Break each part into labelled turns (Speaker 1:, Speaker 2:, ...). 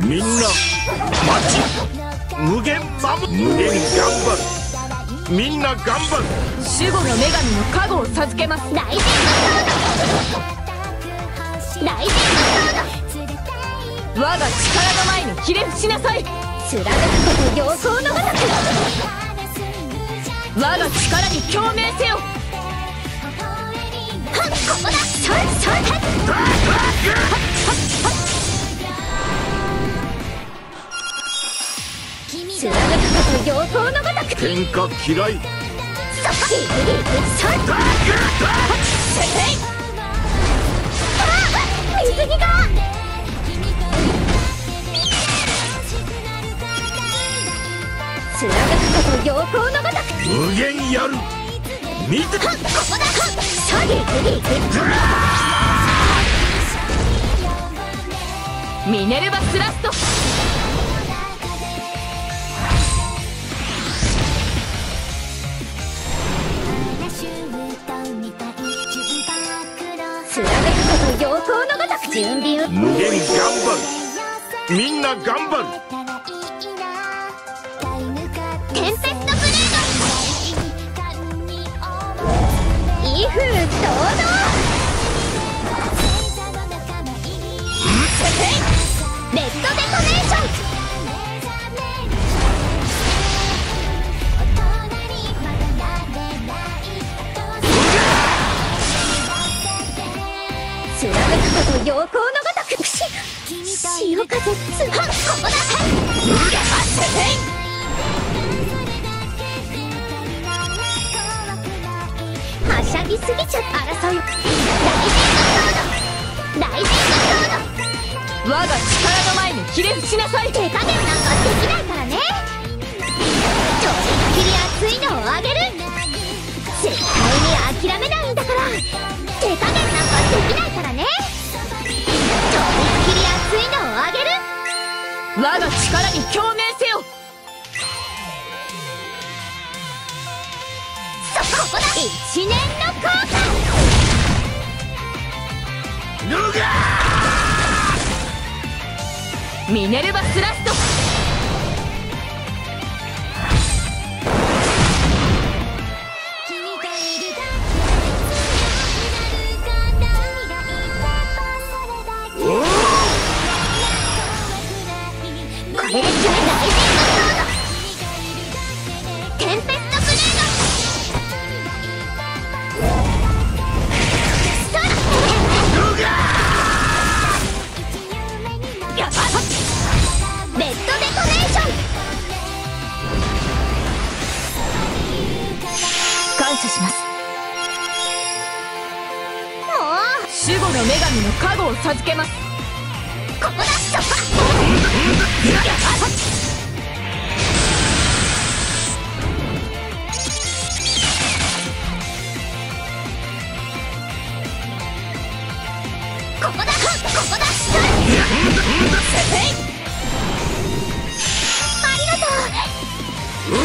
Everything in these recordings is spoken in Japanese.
Speaker 1: みんな待ち無限守無限頑張る。みんな頑張る。
Speaker 2: 守護の女神の加護を授けます。
Speaker 3: 大事大事
Speaker 2: 我が力の前にひれ伏しなさい。
Speaker 3: 貫くこと様相のごとく。
Speaker 2: 我が力に共鳴せよ。
Speaker 3: はっここだ。それそれ貫くこと様相のごとく
Speaker 1: 喧嘩嫌い
Speaker 3: そっちそれあ水着が貫くこと陽光のごとく
Speaker 1: 無限やる見て
Speaker 3: ここだそぎ
Speaker 2: ミネルヴァスラスト
Speaker 3: 光のごとく準備を。
Speaker 1: 無限頑張る。みんな頑張る。
Speaker 3: テンペストブレード威風堂々貫くこと陽光のごとくし潮風つはっここだはしゃぎすぎちゃった争い大事
Speaker 2: 我が力の前にひれ伏しなさい。
Speaker 3: 手加減な。一年の効果
Speaker 1: 脱が
Speaker 2: ミネルヴァスラスト。
Speaker 3: これで決め大戦の
Speaker 2: 護の女神の加護を授けます。
Speaker 3: ここだ。そこここだ。ここだ。ありがとう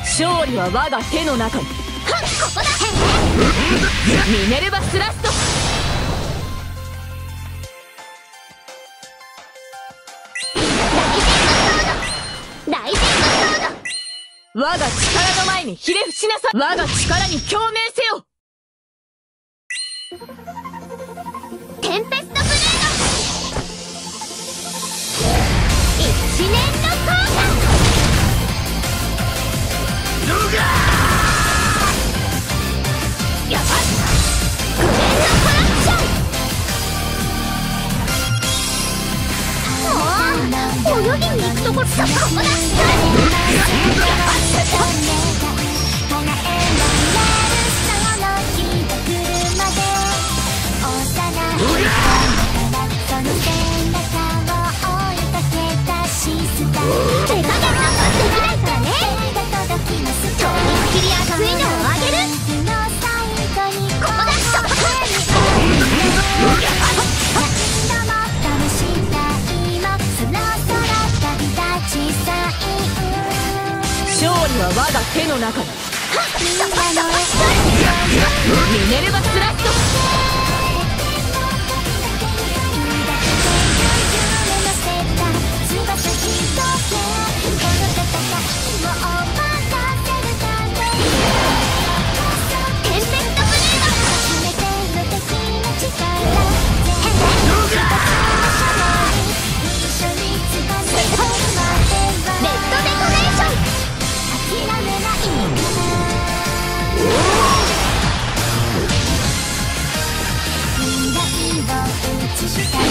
Speaker 2: 勝利は我が手の中にミネルヴァスラスト。
Speaker 3: 大事
Speaker 2: 我が力の前にひれ伏しなさい。我が力に共鳴せよ。
Speaker 3: テンペストブレード。一年そここだ
Speaker 2: は我が手の中にミネルヴァスラスト Música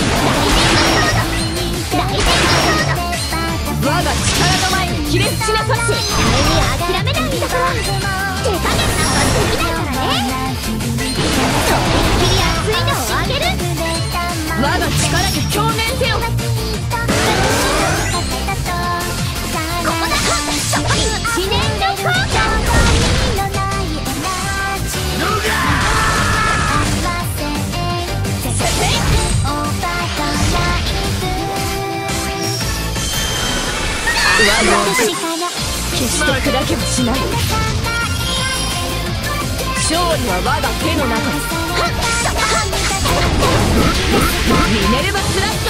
Speaker 2: して砕けはしない。勝利は我が手の中。ミネルヴァスラト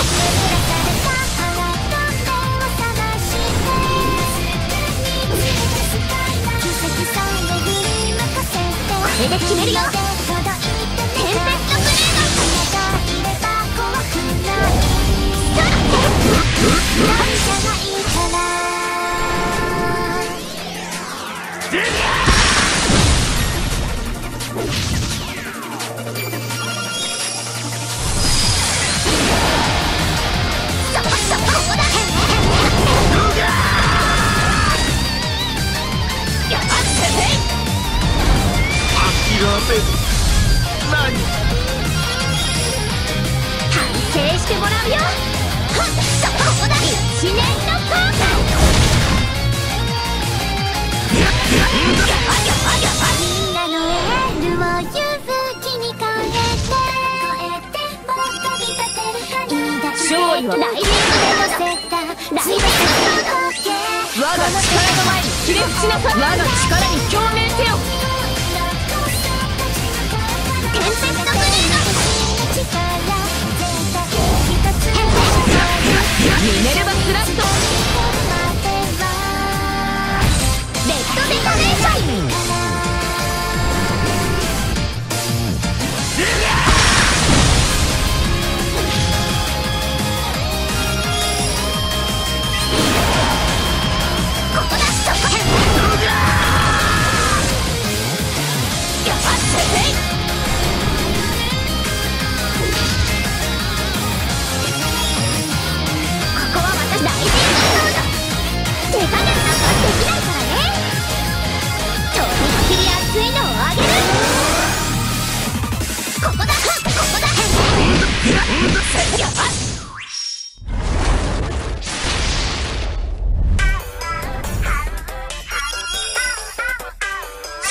Speaker 3: これで決めるよ。ないわライブに乗せたライブに
Speaker 2: 我が力の前に切れ伏しなさい我が力に共鳴せよ！
Speaker 3: 天敵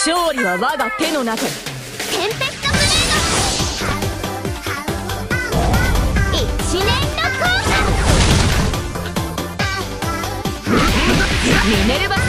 Speaker 2: 勝利は我が手の中に。
Speaker 3: テンペストブレード一年の効果
Speaker 2: ミネル
Speaker 3: バ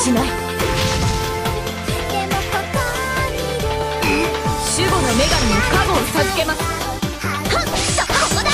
Speaker 3: しない。
Speaker 2: 守護の女神に加護を授けます。
Speaker 3: はっ。ここだ